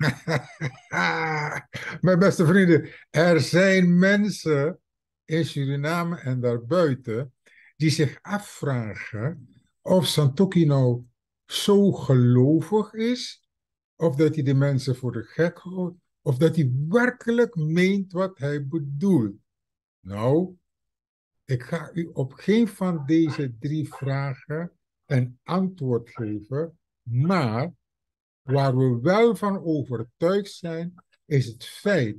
Mijn beste vrienden, er zijn mensen in Suriname en daarbuiten die zich afvragen of Santoki nou zo gelovig is, of dat hij de mensen voor de gek houdt, of dat hij werkelijk meent wat hij bedoelt. Nou, ik ga u op geen van deze drie vragen een antwoord geven, maar waar we wel van overtuigd zijn, is het feit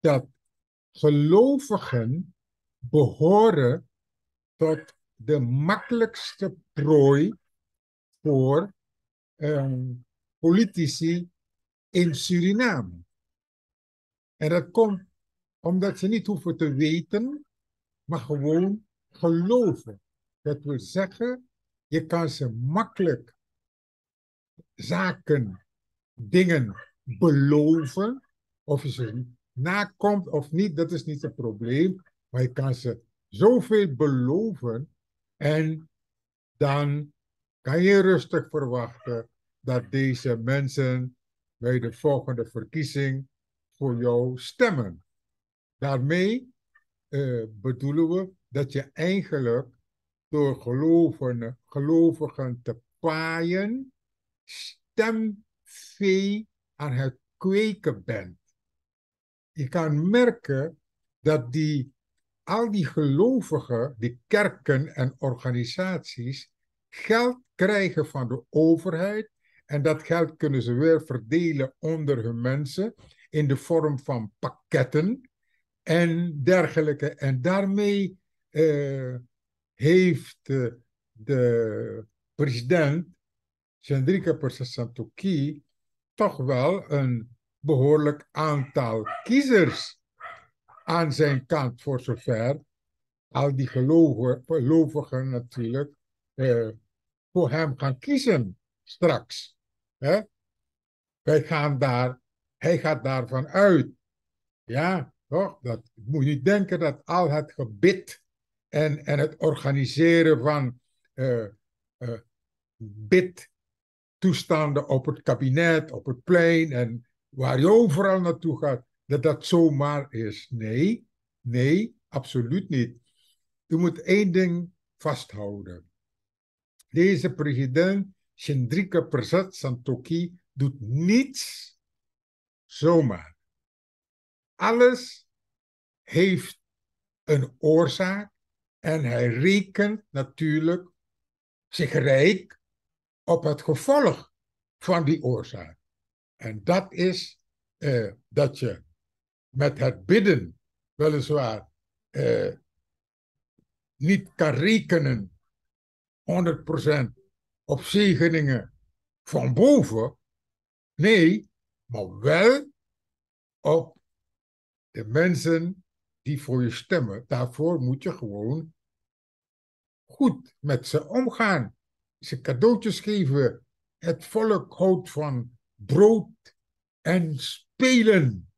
dat gelovigen behoren tot de makkelijkste prooi voor um, politici in Suriname. En dat komt omdat ze niet hoeven te weten, maar gewoon geloven. Dat wil zeggen, je kan ze makkelijk zaken, dingen beloven. Of je ze nakomt of niet, dat is niet het probleem. Maar je kan ze zoveel beloven en dan kan je rustig verwachten dat deze mensen bij de volgende verkiezing voor jou stemmen. Daarmee uh, bedoelen we dat je eigenlijk door gelovigen, gelovigen te paaien, stemvee aan het kweken bent. Je kan merken dat die, al die gelovigen, die kerken en organisaties, geld krijgen van de overheid. En dat geld kunnen ze weer verdelen onder hun mensen in de vorm van pakketten en dergelijke. En daarmee uh, heeft uh, de president, Chandrika Persasantokhi, toch wel een behoorlijk aantal kiezers aan zijn kant, voor zover al die gelovigen, gelovigen natuurlijk uh, voor hem gaan kiezen straks. Hè? Wij gaan daar, hij gaat daarvan uit. Ja, toch? Dat moet je denken dat al het gebit en, en het organiseren van uh, uh, bidtoestanden op het kabinet, op het plein en waar je overal naartoe gaat, dat dat zomaar is. Nee, nee, absoluut niet. U moet één ding vasthouden. Deze president, Chandrika Prasad Santokhi, doet niets zomaar. Alles heeft een oorzaak en hij rekent natuurlijk zich rijk op het gevolg van die oorzaak. En dat is uh, dat je met het bidden weliswaar uh, niet kan rekenen 100% op zegeningen van boven. Nee, maar wel op de mensen die voor je stemmen. Daarvoor moet je gewoon goed met ze omgaan. Ze cadeautjes geven. Het volk houdt van brood en spelen.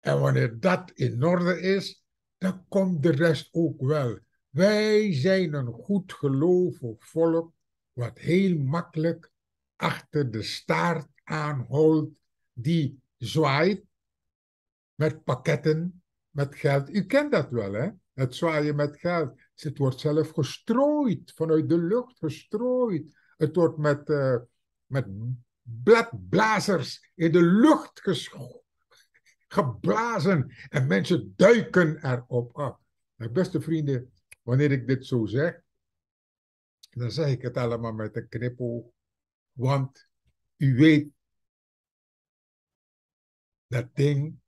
En wanneer dat in orde is, dan komt de rest ook wel. Wij zijn een goed gelovig volk, wat heel makkelijk achter de staart aanhoudt, die zwaait met pakketten, met geld. U kent dat wel, hè? Het zwaaien met geld. Het wordt zelf gestrooid, vanuit de lucht gestrooid. Het wordt met, uh, met bladblazers in de lucht geblazen en mensen duiken erop af. Mijn beste vrienden, wanneer ik dit zo zeg, dan zeg ik het allemaal met een knippel, want u weet, dat ding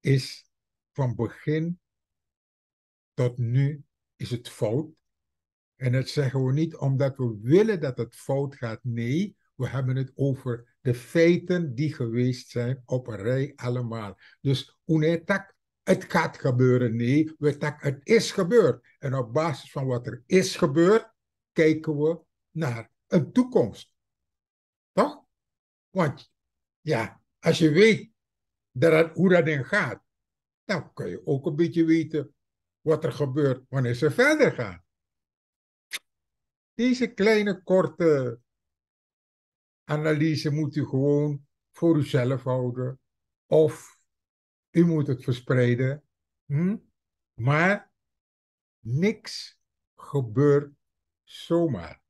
is van begin tot nu is het fout. En dat zeggen we niet omdat we willen dat het fout gaat. Nee, we hebben het over de feiten die geweest zijn op een rij allemaal. Dus unetak, het gaat gebeuren. Nee, we tak, het is gebeurd. En op basis van wat er is gebeurd, kijken we naar een toekomst. Toch? Want ja, als je weet dat hoe dat ding gaat, dan kun je ook een beetje weten wat er gebeurt wanneer ze verder gaan. Deze kleine korte analyse moet u gewoon voor uzelf houden of u moet het verspreiden. Hm? Maar niks gebeurt zomaar.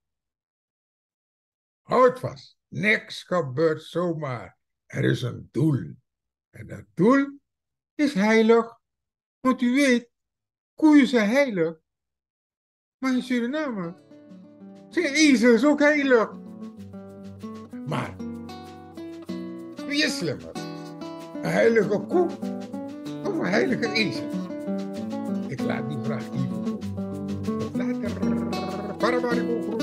Houd vast, niks gebeurt zomaar. Er is een doel. En dat doel is heilig. Want u weet, koeien zijn heilig. Maar in Suriname zijn ezels ook heilig. Maar wie is slimmer? Een heilige koe of een heilige ezel? Ik laat die vraag hier. Tot later.